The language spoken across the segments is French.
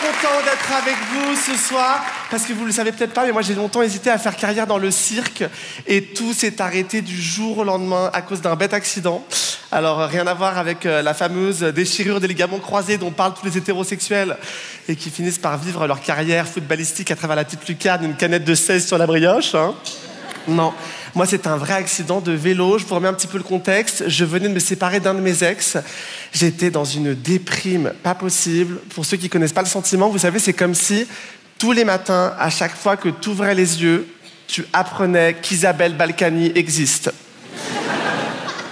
content d'être avec vous ce soir parce que vous le savez peut-être pas, mais moi j'ai longtemps hésité à faire carrière dans le cirque et tout s'est arrêté du jour au lendemain à cause d'un bête accident. Alors rien à voir avec euh, la fameuse déchirure des ligaments croisés dont parlent tous les hétérosexuels et qui finissent par vivre leur carrière footballistique à travers la petite lucarne, une canette de 16 sur la brioche. Hein. Non. Moi, c'est un vrai accident de vélo. Je vous remets un petit peu le contexte. Je venais de me séparer d'un de mes ex. J'étais dans une déprime pas possible. Pour ceux qui connaissent pas le sentiment, vous savez, c'est comme si tous les matins, à chaque fois que tu ouvrais les yeux, tu apprenais qu'Isabelle Balkany existe.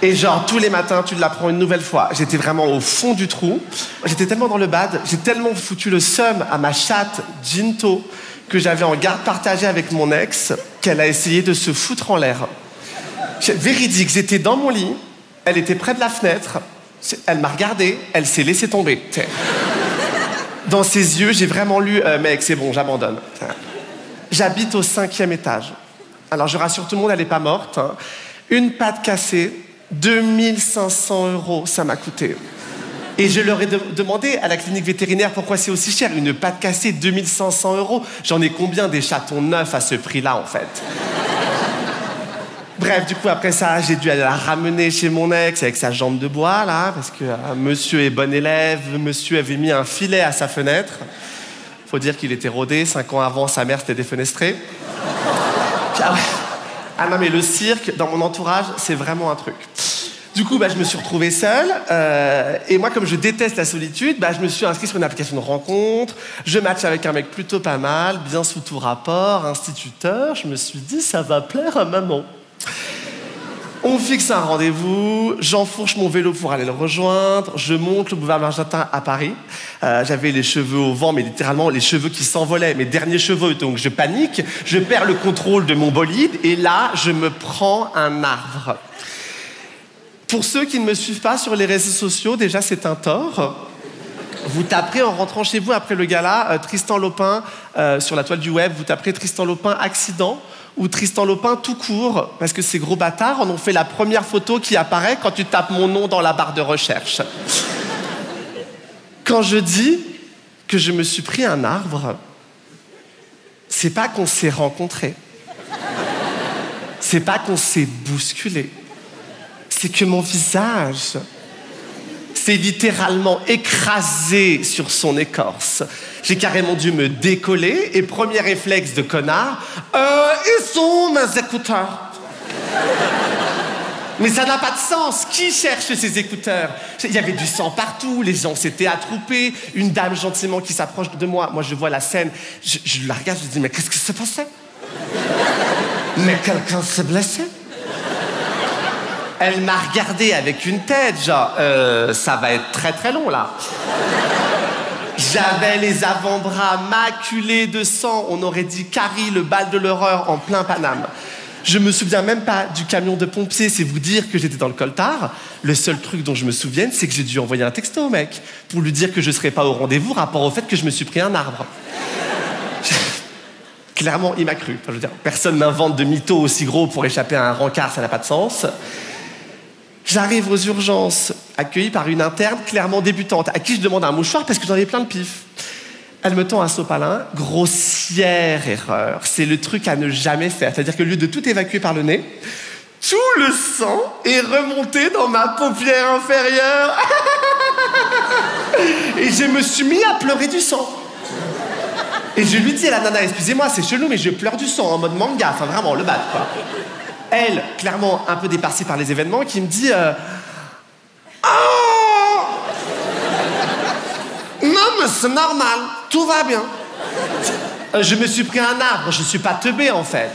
Et genre, tous les matins, tu l'apprends une nouvelle fois. J'étais vraiment au fond du trou. J'étais tellement dans le bad, j'ai tellement foutu le seum à ma chatte, Ginto, que j'avais en garde partagée avec mon ex, qu'elle a essayé de se foutre en l'air. Véridique, j'étais dans mon lit, elle était près de la fenêtre, elle m'a regardé, elle s'est laissée tomber. Dans ses yeux, j'ai vraiment lu euh, Mec, c'est bon, j'abandonne. J'habite au cinquième étage. Alors je rassure tout le monde, elle n'est pas morte. Hein. Une patte cassée, 2500 euros, ça m'a coûté. Et je leur ai demandé à la clinique vétérinaire pourquoi c'est aussi cher. Une patte cassée, 2500 euros. J'en ai combien des chatons neufs à ce prix-là, en fait? Bref, du coup, après ça, j'ai dû aller la ramener chez mon ex avec sa jambe de bois, là, parce que euh, monsieur est bon élève, monsieur avait mis un filet à sa fenêtre. Faut dire qu'il était rodé, cinq ans avant, sa mère s'était défenestrée. ah, ah non, mais le cirque, dans mon entourage, c'est vraiment un truc. Du coup, bah, je me suis retrouvé seul. Euh, et moi, comme je déteste la solitude, bah, je me suis inscrit sur une application de rencontre. Je match avec un mec plutôt pas mal, bien sous tout rapport, instituteur. Je me suis dit, ça va plaire à maman. On fixe un rendez-vous, j'enfourche mon vélo pour aller le rejoindre, je monte le boulevard Magenta à Paris. Euh, j'avais les cheveux au vent, mais littéralement les cheveux qui s'envolaient, mes derniers cheveux, donc je panique, je perds le contrôle de mon bolide, et là, je me prends un arbre. Pour ceux qui ne me suivent pas sur les réseaux sociaux, déjà c'est un tort. Vous taperez en rentrant chez vous après le gala euh, Tristan Lopin euh, sur la toile du web, vous taperez Tristan Lopin accident ou Tristan Lopin tout court, parce que ces gros bâtards en ont fait la première photo qui apparaît quand tu tapes mon nom dans la barre de recherche. Quand je dis que je me suis pris un arbre, c'est pas qu'on s'est rencontrés. C'est pas qu'on s'est bousculé c'est que mon visage s'est littéralement écrasé sur son écorce. J'ai carrément dû me décoller et premier réflexe de connard, euh, ils sont mes écouteurs. Mais ça n'a pas de sens. Qui cherche ces écouteurs? Il y avait du sang partout, les gens s'étaient attroupés, une dame gentiment qui s'approche de moi. Moi, je vois la scène, je, je la regarde, je dis, mais qu'est-ce qui s'est passé Mais quelqu'un s'est blessé? Elle m'a regardé avec une tête, genre, euh, ça va être très très long là. J'avais les avant-bras maculés de sang. On aurait dit Carrie, le bal de l'horreur en plein Paname. Je me souviens même pas du camion de pompiers, c'est vous dire que j'étais dans le coltard. Le seul truc dont je me souviens, c'est que j'ai dû envoyer un texto au mec pour lui dire que je serais pas au rendez-vous rapport au fait que je me suis pris un arbre. Clairement, il m'a cru. personne n'invente de mythos aussi gros pour échapper à un rencard, ça n'a pas de sens. J'arrive aux urgences, accueilli par une interne clairement débutante, à qui je demande un mouchoir parce que j'en ai plein de pif. Elle me tend un sopalin, grossière erreur. C'est le truc à ne jamais faire. C'est-à-dire que lieu de tout évacuer par le nez, tout le sang est remonté dans ma paupière inférieure. Et je me suis mis à pleurer du sang. Et je lui dis à la nana, excusez-moi, c'est chelou, mais je pleure du sang en mode manga, enfin vraiment le bat quoi elle, clairement un peu dépassée par les événements, qui me dit Oh Non, mais c'est normal, tout va bien. Euh, je me suis pris un arbre, je suis pas teubé en fait.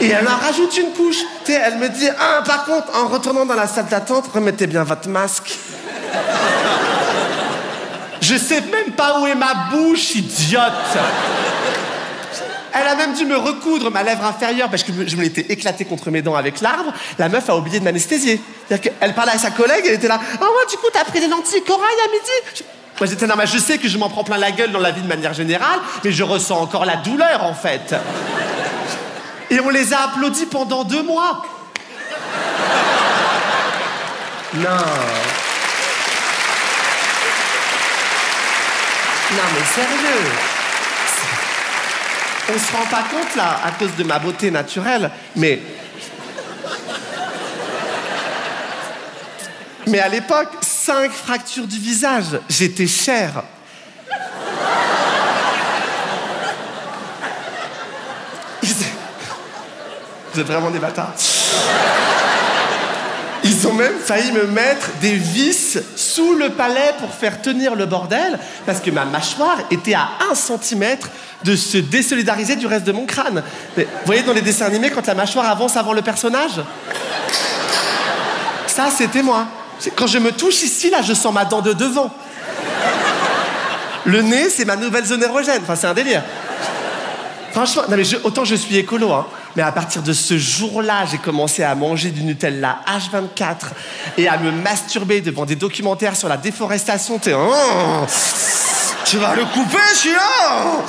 Et elle en rajoute une couche. elle me dit Ah, par contre, en retournant dans la salle d'attente, remettez bien votre masque. Je sais même pas où est ma bouche, idiote. Elle a même dû me recoudre ma lèvre inférieure parce que je me l'étais éclaté contre mes dents avec l'arbre. La meuf a oublié de m'anesthésier. Elle parlait à sa collègue, elle était là. Oh, ouais, du coup, t'as pris des lentilles corail à midi? Moi, j'étais là, je sais que je m'en prends plein la gueule dans la vie de manière générale, mais je ressens encore la douleur, en fait. Et on les a applaudis pendant deux mois. Non. Non mais sérieux On se rend pas compte là, à cause de ma beauté naturelle, mais... Mais à l'époque, cinq fractures du visage, j'étais cher. Vous êtes vraiment des bâtards. Ils ont même failli me mettre des vis sous le palais pour faire tenir le bordel, parce que ma mâchoire était à un centimètre de se désolidariser du reste de mon crâne. vous voyez dans les dessins animés quand la mâchoire avance avant le personnage? Ça, c'était moi. Quand je me touche ici, là, je sens ma dent de devant. Le nez, c'est ma nouvelle zone érogène. Enfin, c'est un délire. Franchement, non mais autant je suis écolo, hein, mais à partir de ce jour-là, j'ai commencé à manger du Nutella H24 et à me masturber devant des documentaires sur la déforestation. T'es, tu vas le couper, celui-là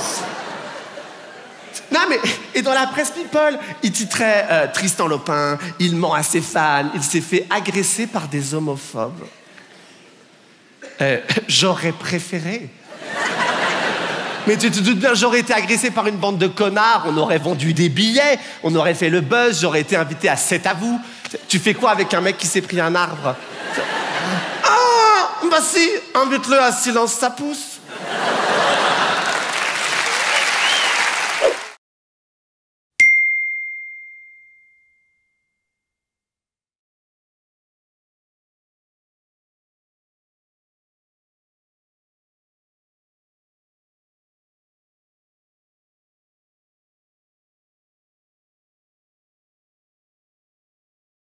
non, mais, et dans la presse People, il titrait euh, Tristan Lopin, il ment à ses fans, il s'est fait agresser par des homophobes. Euh, j'aurais préféré. Mais tu te doutes bien, j'aurais été agressé par une bande de connards, on aurait vendu des billets, on aurait fait le buzz, j'aurais été invité à 7 à vous. Tu fais quoi avec un mec qui s'est pris un arbre? Ah Bah si, invite-le à silence, ça pousse.